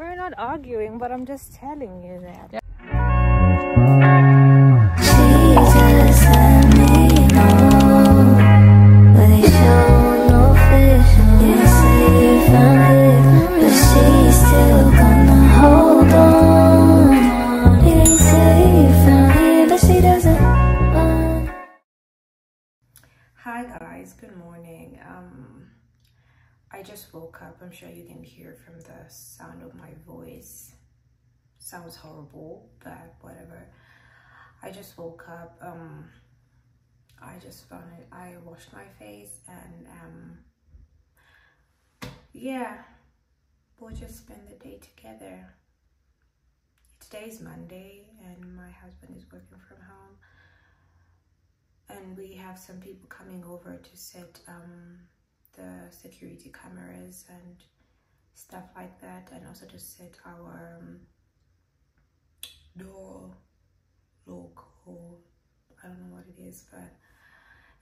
We're not arguing, but I'm just telling you that. Jesus, woke up. I'm sure you can hear from the sound of my voice. Sounds horrible, but whatever. I just woke up. Um, I just found it. I washed my face and um, yeah, we'll just spend the day together. Today's Monday, and my husband is working from home and we have some people coming over to set um, the security cameras and stuff like that and also to set our um, door logo i don't know what it is but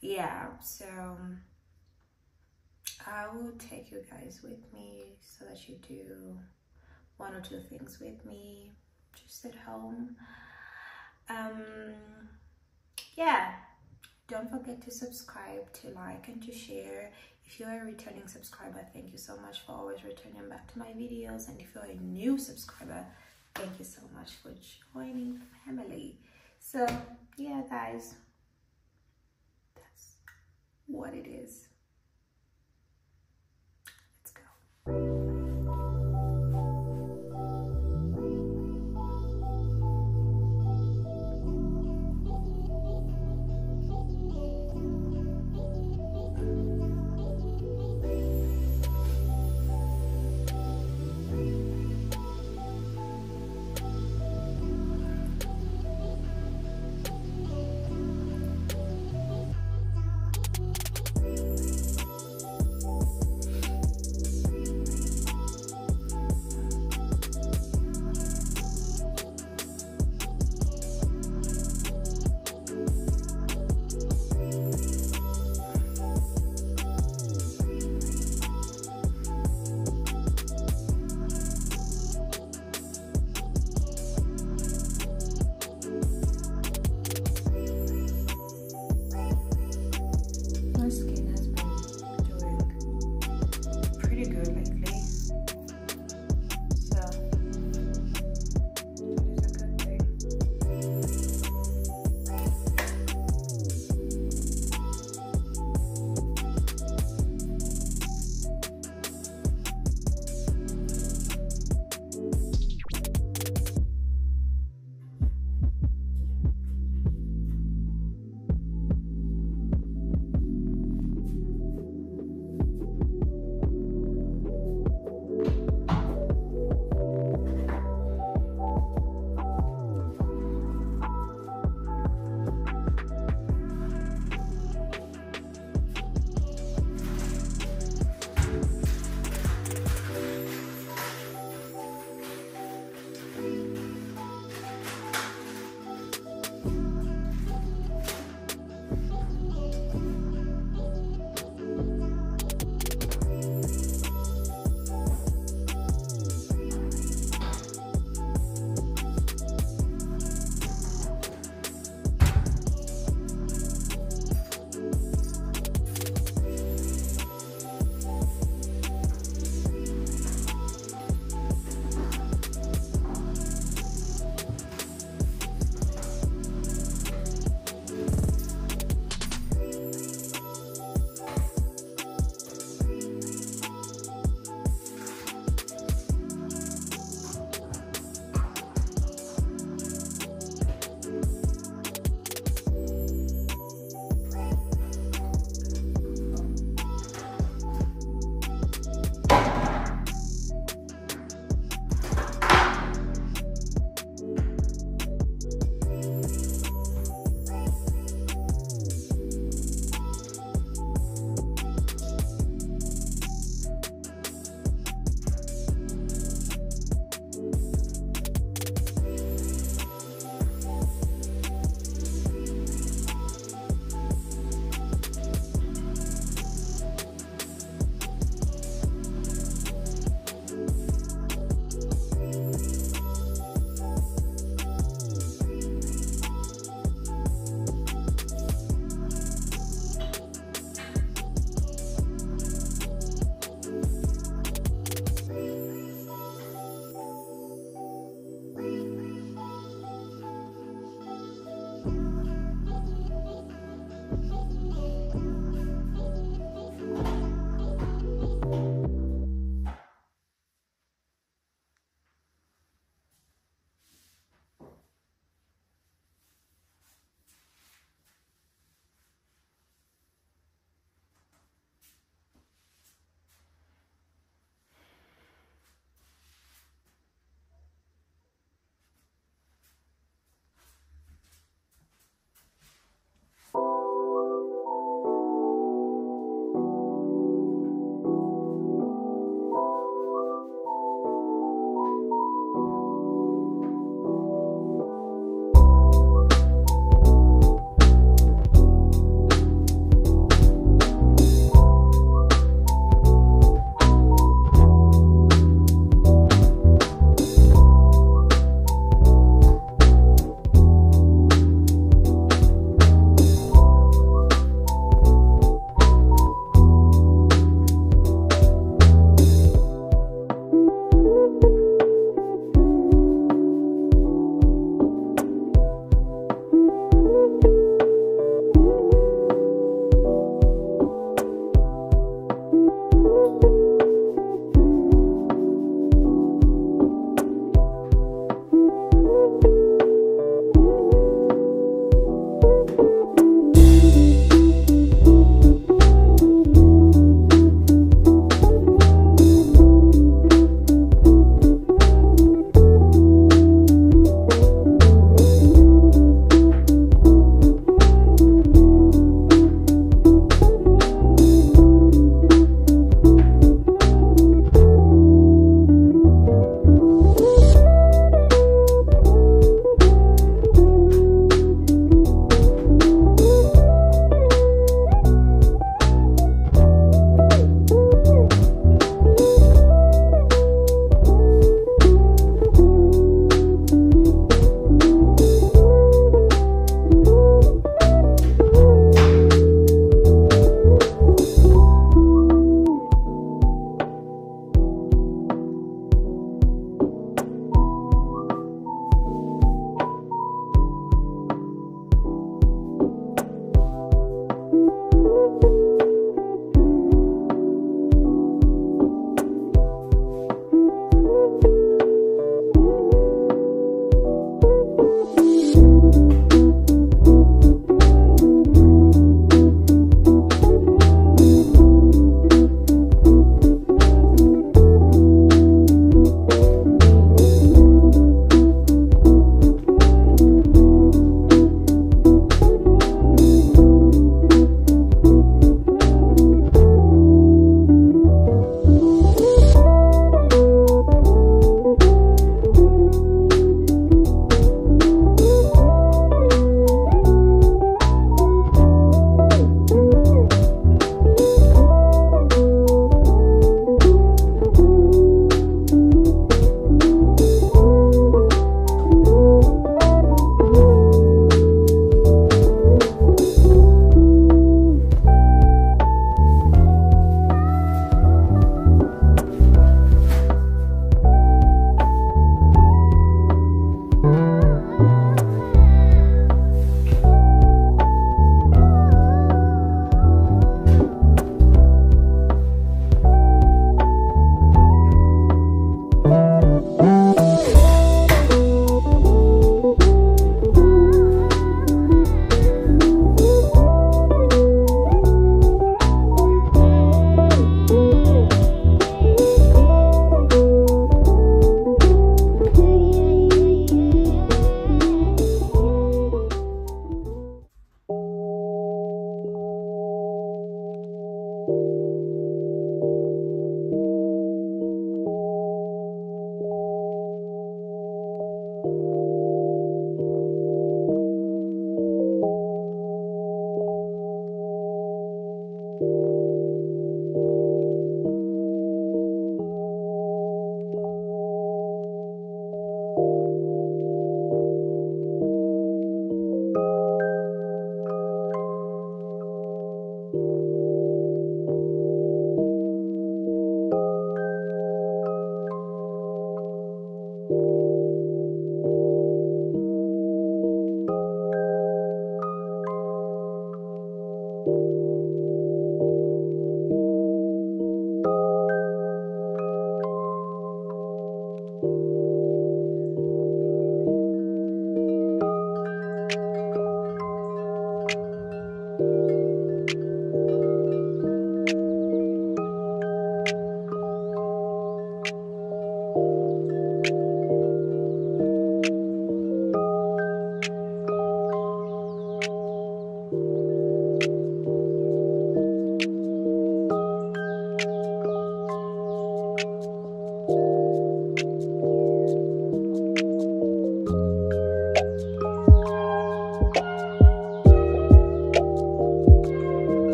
yeah so um, i will take you guys with me so that you do one or two things with me just at home. Um yeah don't forget to subscribe to like and to share if you're a returning subscriber thank you so much for always returning back to my videos. And if you're a new subscriber thank you so much for joining the family. So yeah guys that's what it is. Let's go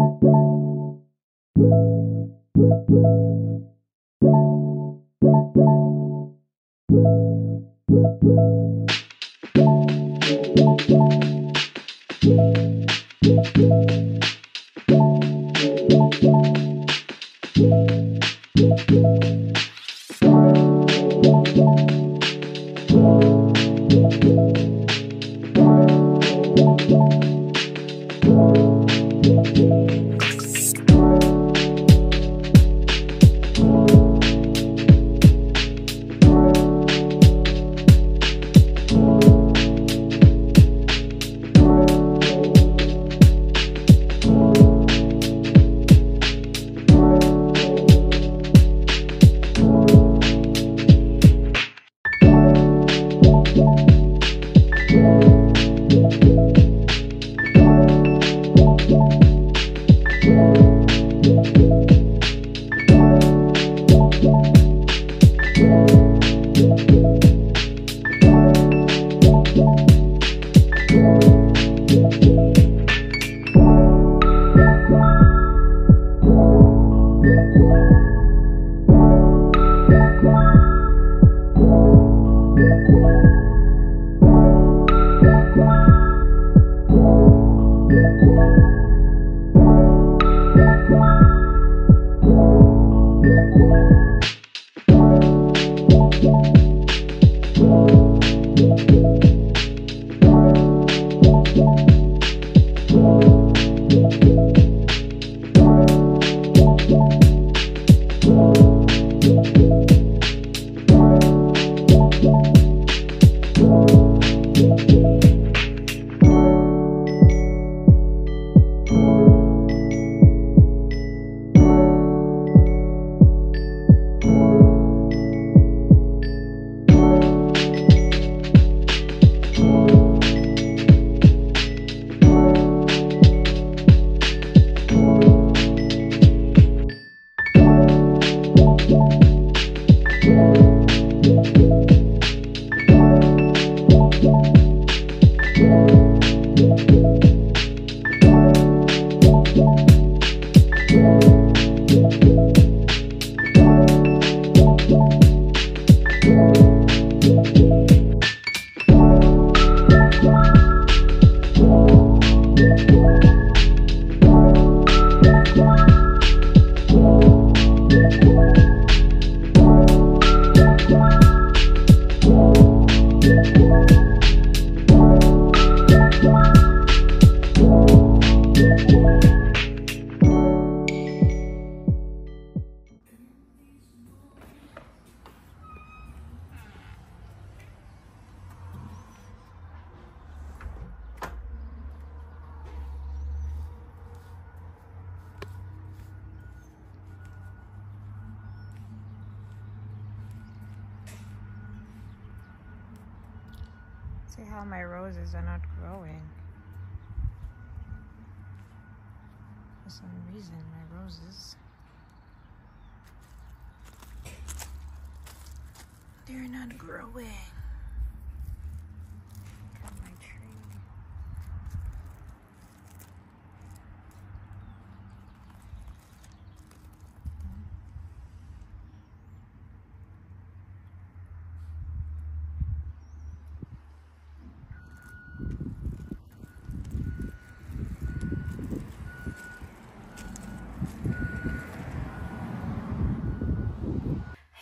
See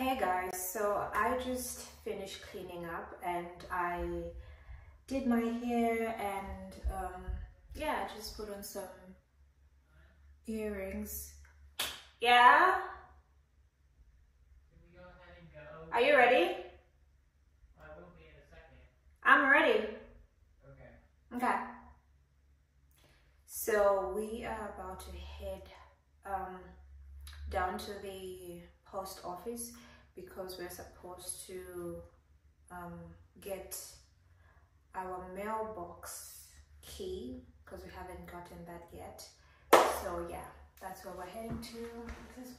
Hey guys, so I just finished cleaning up and I did my hair and um, yeah, I just put on some earrings. Yeah? Are you ready? I will be in a second. I'm ready. Okay. Okay. So we are about to head um, down to the post office because we're supposed to um, get our mailbox key because we haven't gotten that yet. So yeah, that's where we're heading to. This is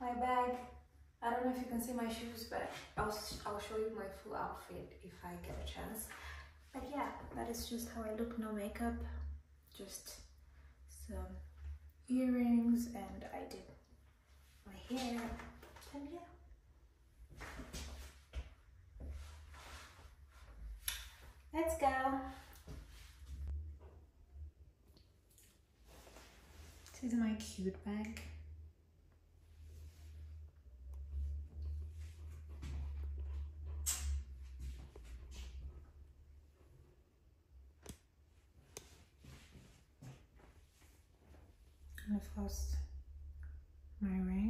my bag. I don't know if you can see my shoes, but I'll, I'll show you my full outfit if I get a chance. But yeah, that is just how I look. No makeup, just some earrings and I did my hair. And yeah. Let's go. This is my cute bag. And of course, my ring.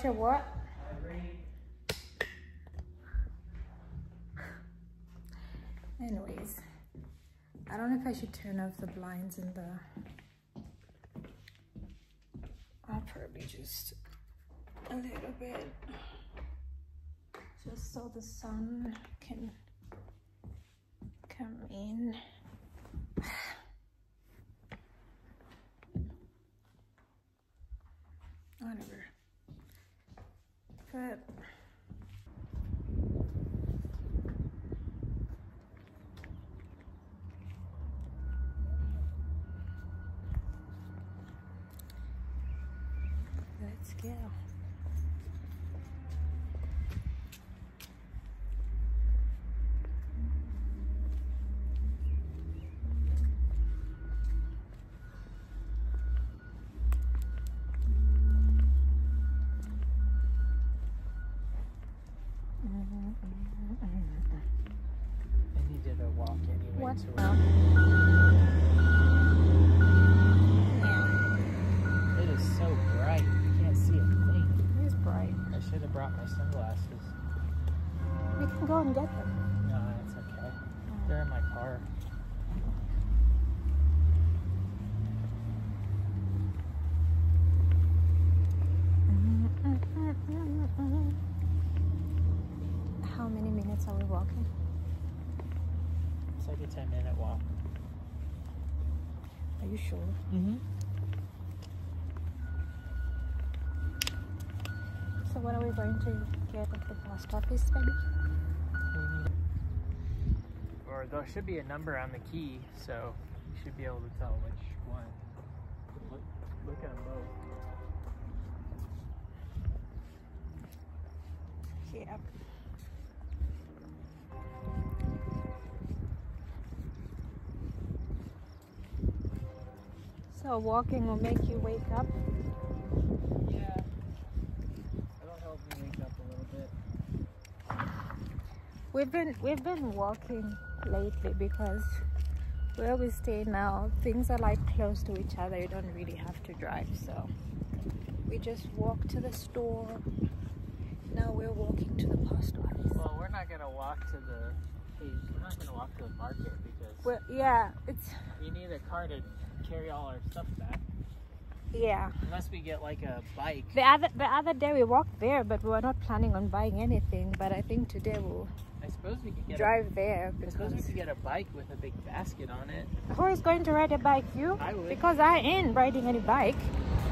Forgot your what? Anyways, I don't know if I should turn off the blinds in the. I'll probably just a little bit, just so the sun can come in. Whatever. But Mm-hmm. I needed a walk anyway. What? to Oh. work. Yeah, It is so bright. You can't see a thing. it is bright. I should have brought my sunglasses. We can go and get them. No, it's okay. They're in my car. How many minutes are we walking? It's like a 10 minute walk. Are you sure? Mm-hmm. So what are going to get at the post office, baby? Or there should be a number on the key, so you should be able to tell which one. Look, look at them both. Yeah. So walking will make you wake up. Yeah. That'll help me wake up a little bit. We've been we've been walking lately because where we stay now, things are like close to each other. You don't really have to drive, so we just walk to the store. Now we're walking to the post office. Well, we're not gonna walk to the. We're not gonna walk to the market because Well, yeah, it's we need a car to carry all our stuff back. yeah. Unless we get like a bike. The other the other day we walked there, but we were not planning on buying anything. But I think today we'll I suppose we could get. drive there A, I suppose we could get a bike with a big basket on it. who is going to ride a bike? You? I would. Because I ain't riding any bike.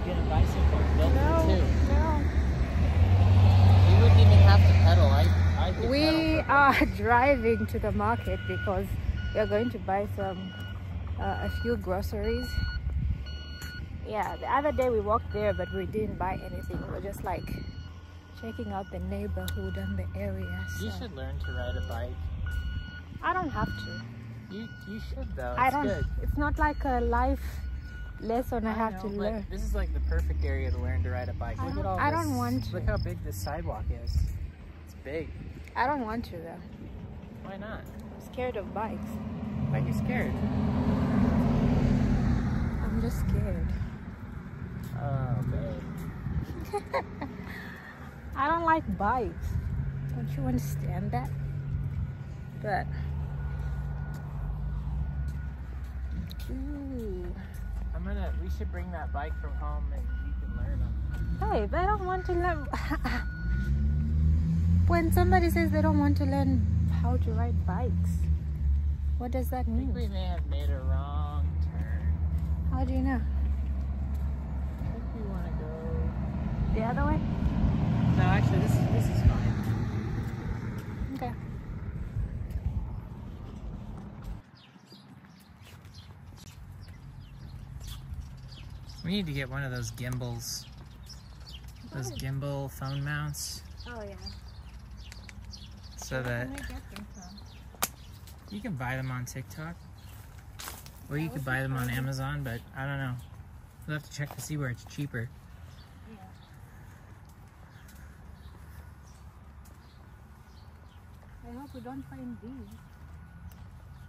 Get a bicycle built No, too. no. You wouldn't even have to pedal. I. I We are driving to the market because we are going to buy some uh, a few groceries. yeah, the other day we walked there, but we didn't buy anything. We were just like checking out the neighborhood and the area. You should learn to ride a bike. I don't have to. You you should though. It's I don't. good. It's not like a life lesson I, have to know, but learn. This is like the perfect area to learn to ride a bike. I Look don't- at all I this. don't want to. Look how big this sidewalk is. It's big. I don't want to though. Why not? I'm scared of bikes. Why are you scared? I'm just scared. Oh, babe. I don't like bikes. Don't you understand that? But Ooh. I'm gonna. We should bring that bike from home and you can learn on. Hey, but I don't want to learn. when somebody says they don't want to learn how to ride bikes, what does that mean? I think we may have made a wrong turn. How do you know? I think we want to go. The other way? No, actually, this is this is fine. Okay. We need to get one of those gimbals. Those gimbal phone mounts, Oh yeah. so that you can buy them on TikTok, or you could buy them on Amazon. But I don't know. We'll have to check to see where it's cheaper. We don't find these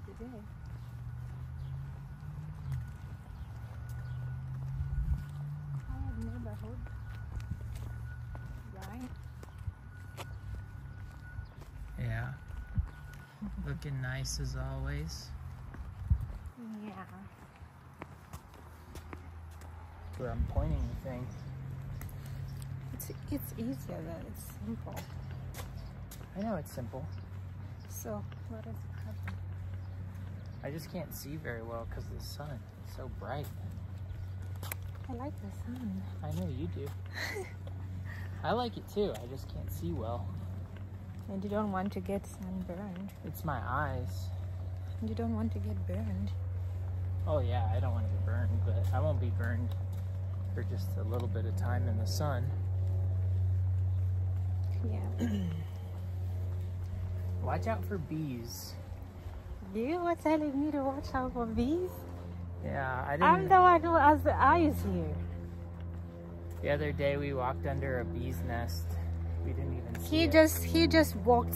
today. Howard neighborhood. Right? Yeah. Looking nice as always. Yeah. Where I'm pointing the thing. It's it's easier that it's simple. I know it's simple. So what is happening? I just can't see very well because of the sun. It's so bright. I like the sun. I know you do. I like it too. I just can't see well. And you don't want to get sunburned. It's my eyes. And you don't want to get burned. Oh yeah, I don't want to get burned, but I won't be burned for just a little bit of time in the sun. Yeah. Watch out for bees. you were telling me to watch out for bees? Yeah, I didn't. I'm the one who has the eyes here. The other day we walked under a bee's nest. We didn't even see He it. just he just walked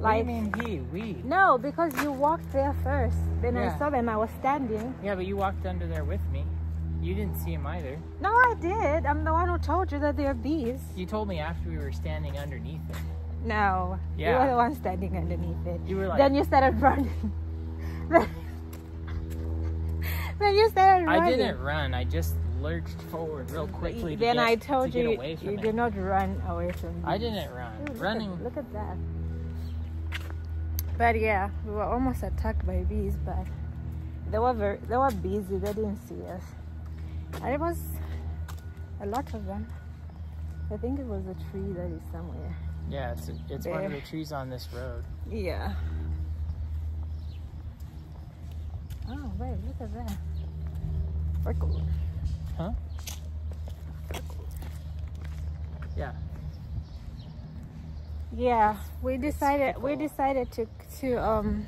like mean he? We. no, because you walked there first. Then Yeah. I saw them. I was standing. Yeah, but you walked under there with me. You didn't see him either. No, I did. I'm the one who told you that there are bees. You told me after we were standing underneath it. No, you were the one standing underneath it. You were like, then you started running. then, you started running. I didn't run. I just lurched forward real quickly. Then get, I told to you get away from you it. did not run away from me. I didn't run. Look Running. At, look at that. But yeah, we were almost attacked by bees, but they were very, they were busy. They didn't see us. And it was a lot of them. I think it was a tree that is somewhere. Yeah, it's it's one of the trees on this road. Yeah. Oh, wait, look at that. Freckle. Yeah. Yeah, we decided we decided to to um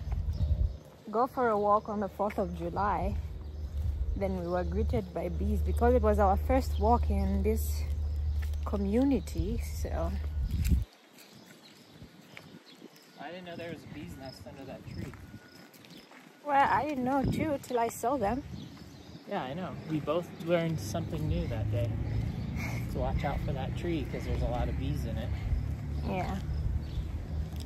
go for a walk on the 4th of July. Then we were greeted by bees because it was our first walk in this community. So I didn't know there was a bee's nest under that tree. well, I didn't know too till I saw them. Yeah, I know. We both learned something new that day. To watch out for that tree because there's a lot of bees in it. Yeah.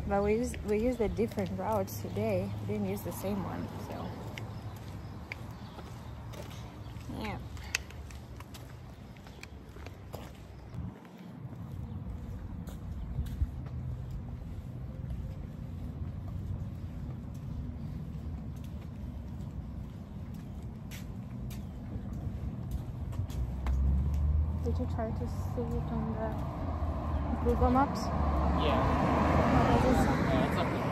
But we used we used a different routes today. We didn't use the same one, so yeah. Did you try to see it on the Google Maps? Yeah. What does it say? Yeah, it's up there.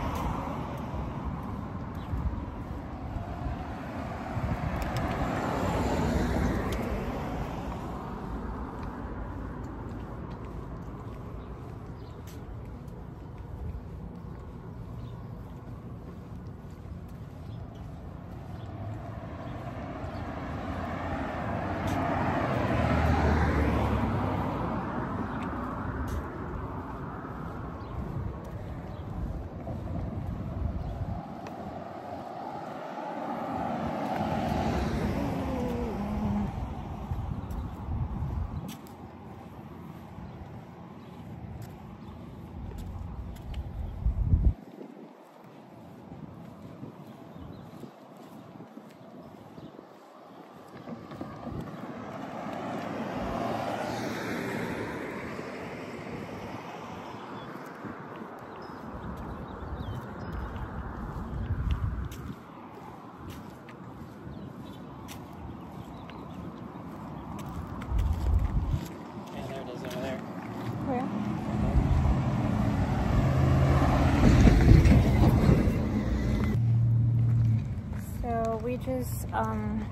we just um,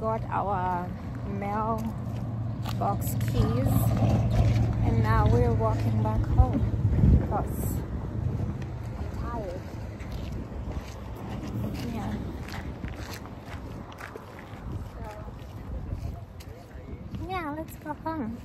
got our mailbox keys. And now we're walking back home because I'm tired. Yeah. So, yeah, let's go home.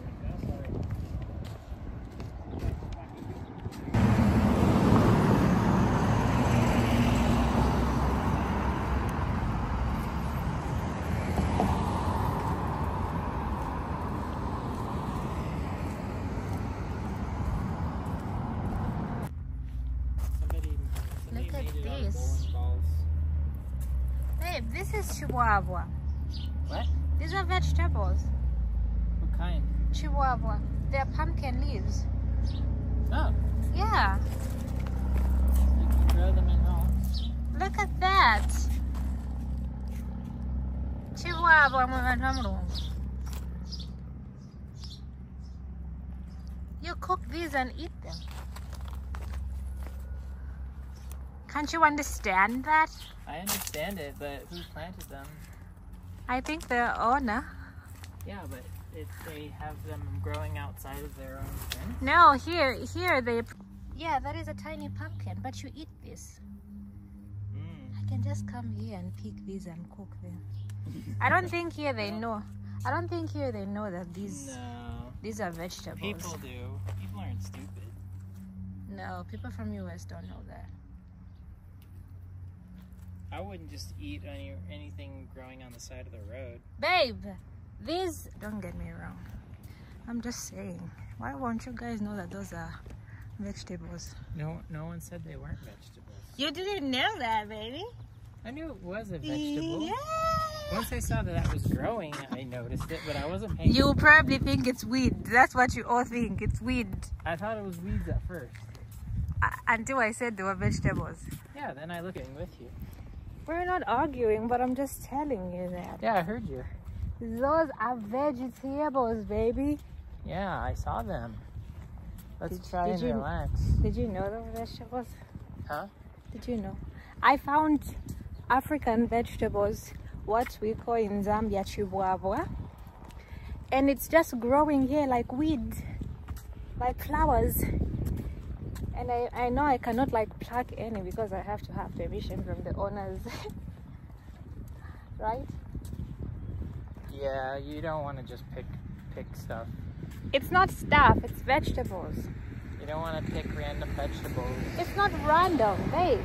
Somebody, somebody Look at made it out of this. bowling balls. Babe, this is chibwabwa. What? These are vegetables. What kind? Chibwabwa. They're pumpkin leaves. Oh, Yeah. you can grow them in homes. Look at that. Chibwabwa. You cook these and eat them. Can't you understand that? I understand it, but who planted them? I think the owner. Yeah, but if they have them growing outside of their own fence. No, here, here they. Yeah, that is a tiny pumpkin, but you eat this. Mm. I can just come here and pick these and cook them. I don't think here they know. I don't think here they know that these No, these are vegetables. people do. People aren't stupid. No, people from US don't know that. I wouldn't just eat any anything growing on the side of the road. Babe, these don't get me wrong. I'm just saying. Why won't you guys know that those are vegetables? No, no one said they weren't vegetables. You didn't know that, baby. I knew it was a vegetable. Yeah. Once I saw that that was growing, I noticed it, but I wasn't paying. You probably think it's weed. That's what you all think. It's weed. I thought it was weeds at first. Uh, until I said they were vegetables. Yeah, then I looked in with you. We're not arguing, but I'm just telling you that. Yeah, I heard you. Those are vegetables, baby. Yeah, I saw them. Let's Did- try did and you- relax. Did you know those vegetables? Huh? Did you know? I found African vegetables, what we call in Zambia chibwabwa, and it's just growing here like weed, like flowers. And I, I know I cannot like pluck any because I have to have permission from the owners, right? Yeah, you don't want to just pick pick stuff. It's not stuff, it's vegetables. You don't want to pick random vegetables. It's not random, babe.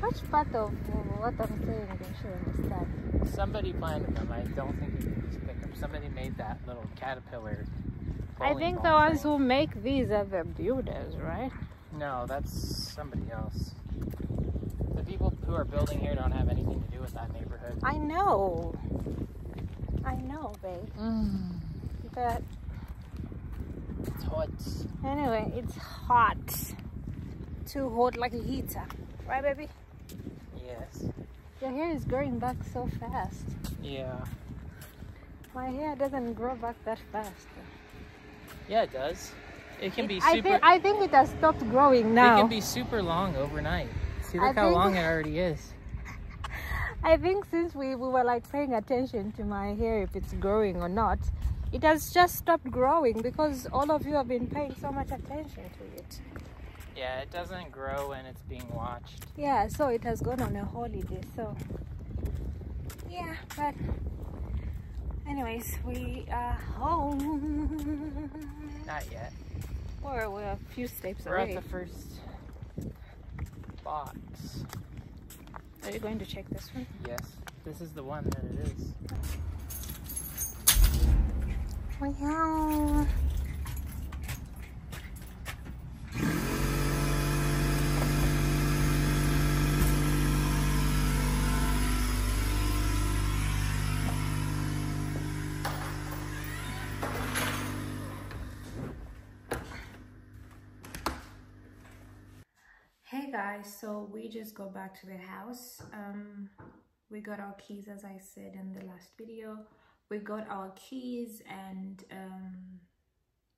Which part of what I'm saying don't you understand? Somebody planted them. I don't think you can just pick them. Somebody made that little caterpillar. I think the ones thing. who make these are the builders, right? No, that's somebody else. The people who are building here don't have anything to do with that neighborhood. I know. I know, babe. Mm. But It's hot. anyway, it's hot. Too hot like a heater. Right, baby? Yes. Your hair is growing back so fast. Yeah. My hair doesn't grow back that fast. Yeah, it does. It can be I super. think I think it has stopped growing now. It can be super long overnight. See, I look how long it already is. I think since we, we were like paying attention to my hair if it's growing or not, it has just stopped growing because all of you have been paying so much attention to it. Yeah, it doesn't grow when it's being watched. Yeah, so it has gone on a holiday. So yeah, but anyways, we are home. Not yet. Or we're a few steps We're away. at the first box. Are you going to check this one? Yes, this is the one that it is. Wow. Guys, so we just go back to the house. Um, we got our keys as I said in the last video. We got our keys and um,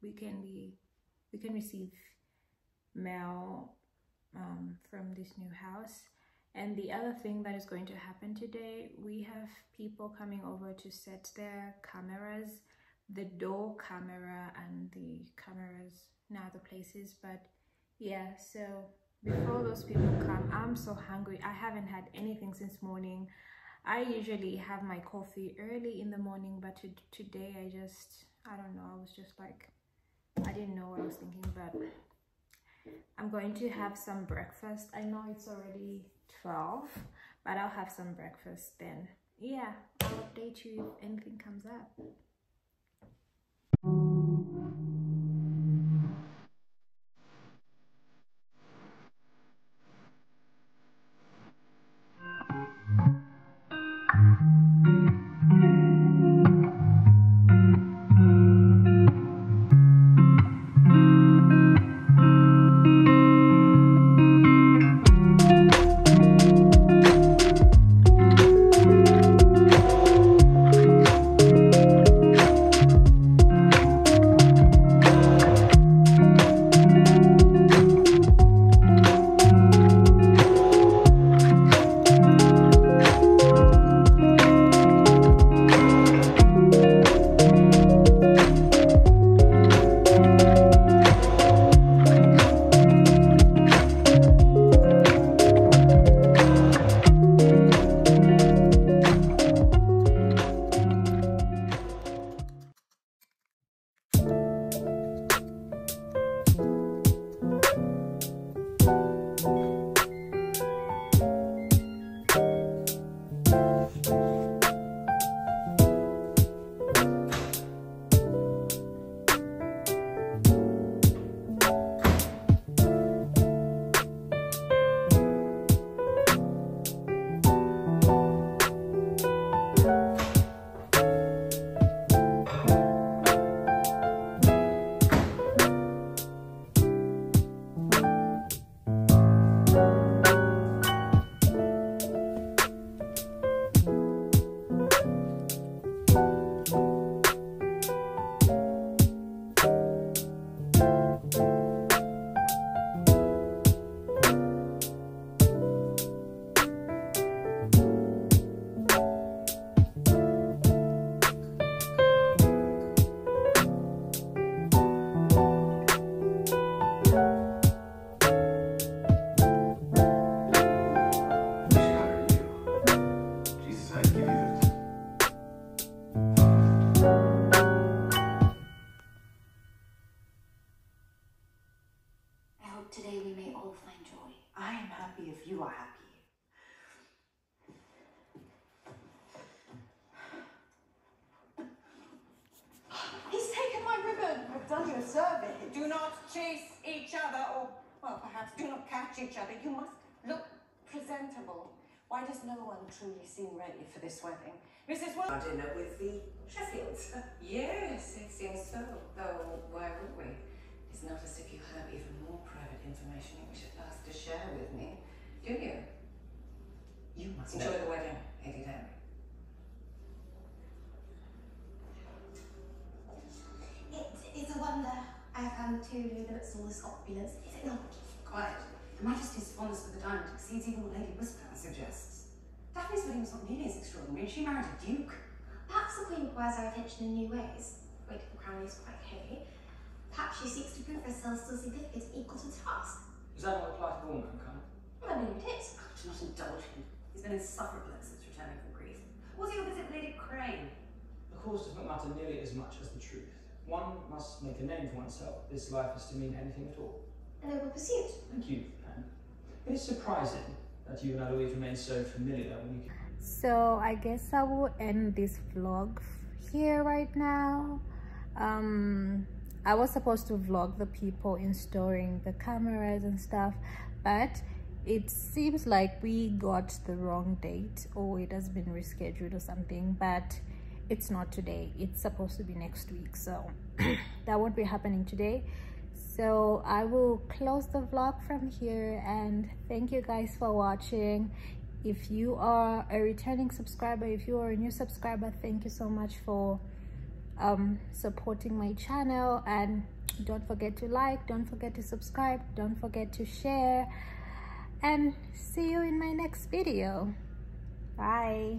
we can be we can receive mail um, from this new house And the other thing that is going to happen today, we have people coming over to set their cameras, the door camera and the cameras in other places. But yeah, so before those people come, I'm so hungry. I haven't had anything since morning. I usually have my coffee early in the morning, but to, today I just, I don't know, I was just like, I didn't know what I was thinking, but I'm going to have some breakfast. I know it's already 12, but I'll have some breakfast then. Yeah, I'll update you if anything comes up. Truly seem ready for this wedding? Mrs. Wel- Our dinner with the Sheffields. Yes, it seems so. Though, why would we? It's not as if you have even more private information you wish at last to share with me, do you? You must Enjoy know. the wedding, Lady Danbury. It is a wonder I have found two who amidst all this opulence, is it not? Quiet. Her Majesty's fondness for the diamond exceeds even what Lady Whistledown suggests. Daphne's wedding was not nearly as extraordinary, and she married a duke. Perhaps the Queen requires our attention in new ways. Weight of the crown is quite heavy. Perhaps she seeks to prove herself still significant and equal to the task. Is that not the plight of all mankind? Well, I mean, it is. Do not indulge him. He's been insufferable since returning from Greece. Was your visit with Lady Crane? The cause does not matter nearly as much as the truth. One must make a name for oneself. This life is to mean anything at all. And a noble pursuit. Thank you, Anne. It is surprising that you and Eloise remain so familiar So I guess I will end this vlog here right now. Um, I was supposed to vlog the people installing the cameras and stuff, but it seems like we got the wrong date or it has been rescheduled or something, but it's not today. It's supposed to be next week, so that won't be happening today. So I will close the vlog from here and thank you guys for watching if you are a returning subscriber if you are a new subscriber thank you so much for um, supporting my channel and don't forget to like don't forget to subscribe don't forget to share and see you in my next video. Bye.